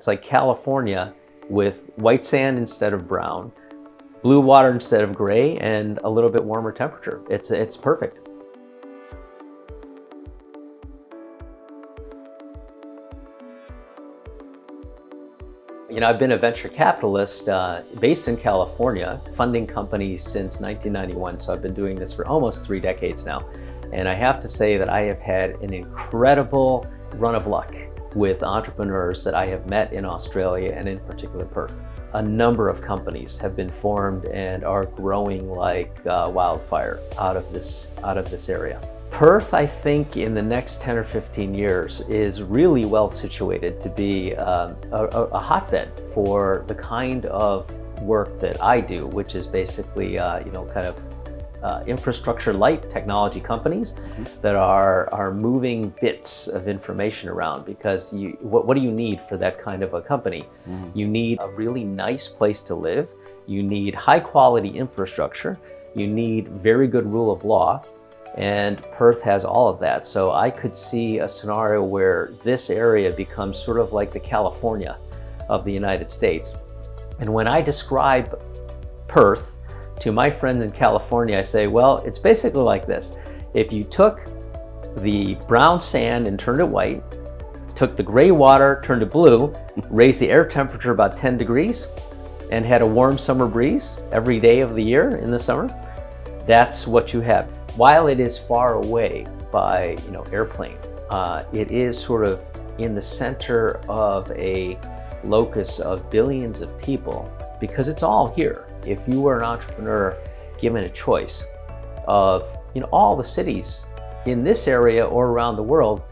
It's like California with white sand instead of brown, blue water instead of gray, and a little bit warmer temperature. It's, it's perfect. You know, I've been a venture capitalist uh, based in California, funding companies since 1991. So I've been doing this for almost three decades now. And I have to say that I have had an incredible run of luck with entrepreneurs that I have met in Australia and in particular Perth. A number of companies have been formed and are growing like uh, wildfire out of this out of this area. Perth, I think, in the next 10 or 15 years is really well situated to be um, a, a, hotbed for the kind of work that I do, which is basically, uh, you know, kind of uh, infrastructure light technology companies mm-hmm. that are are moving bits of information around because you what, what do you need for that kind of a company mm. you need a really nice place to live you need high quality infrastructure you need very good rule of law and Perth has all of that. So I could see a scenario where this area becomes sort of like the California of the United States. And when I describe Perth to my friends in California, I say, well, it's basically like this. If you took the brown sand and turned it white, took the gray water, turned it blue, raised the air temperature about 10 degrees, and had a warm summer breeze every day of the year in the summer, that's what you have while it is far away by you know airplane, uh, it is sort of in the center of a locus of billions of people because it's all here. If you were an entrepreneur given a choice of you know all the cities in this area or around the world,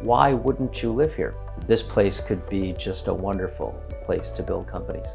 why wouldn't you live here? This place could be just a wonderful place to build companies.